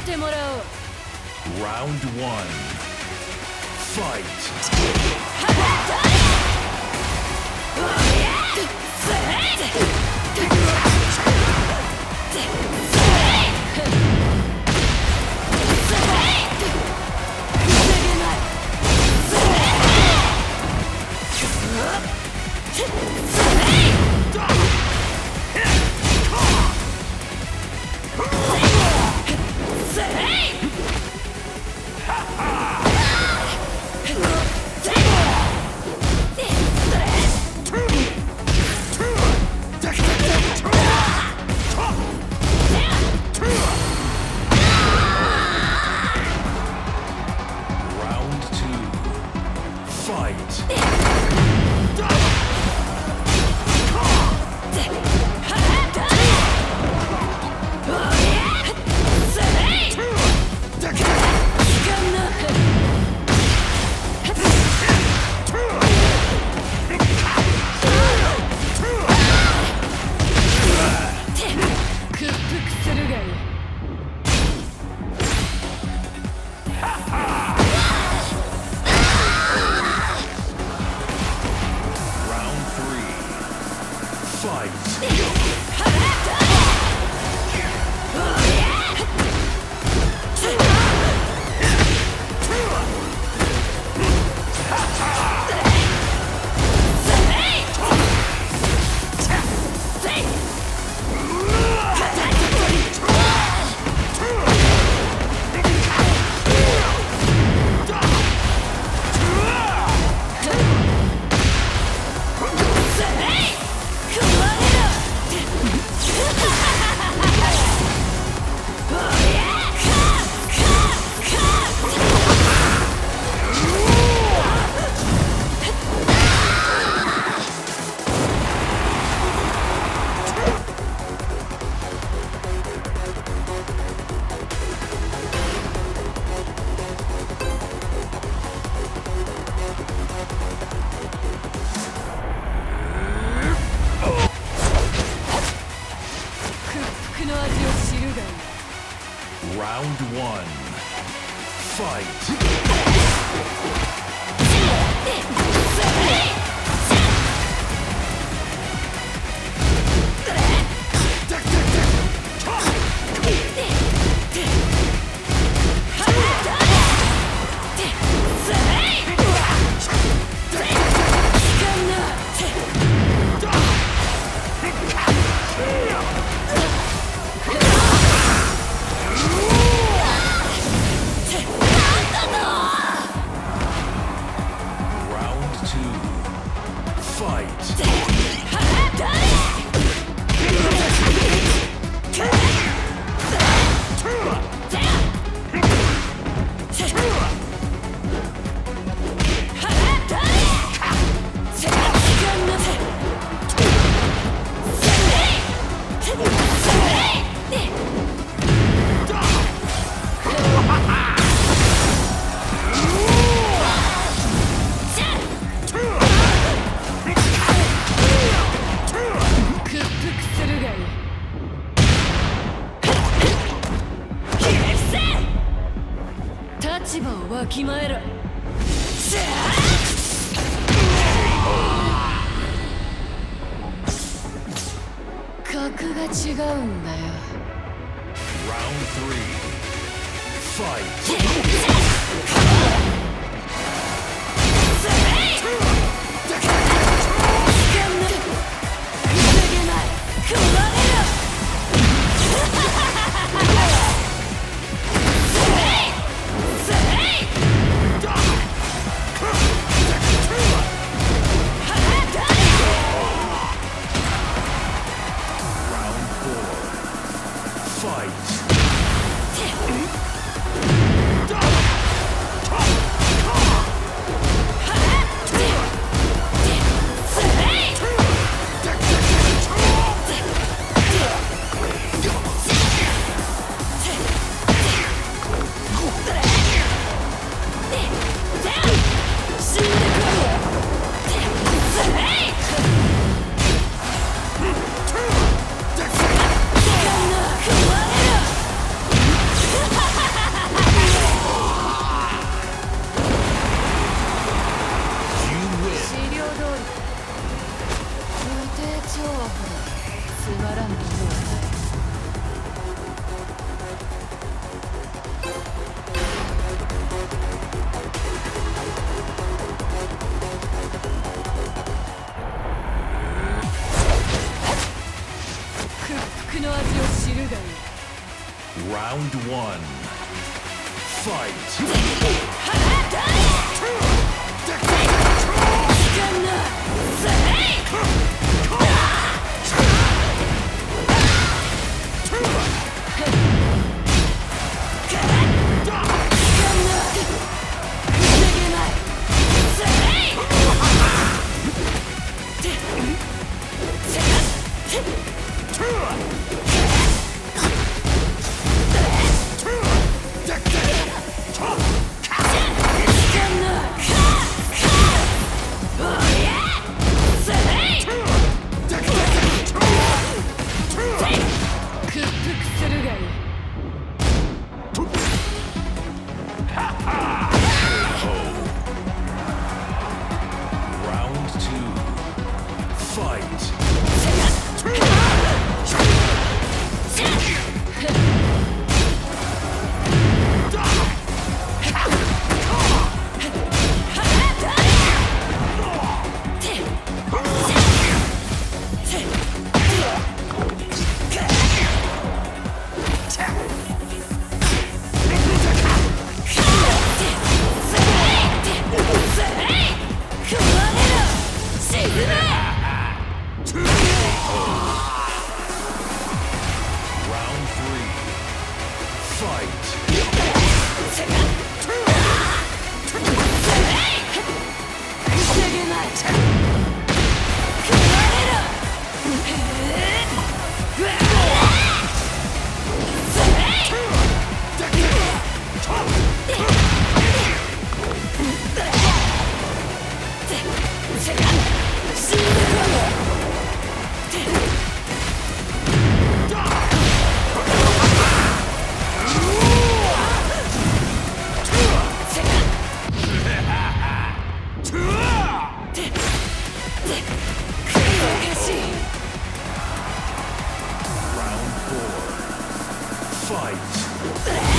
ってもらおう Round one. Fight. Fight! きまえろ格が違うんだよ Round three. Fight. Yeah. Round one. Fight. Fight. fight.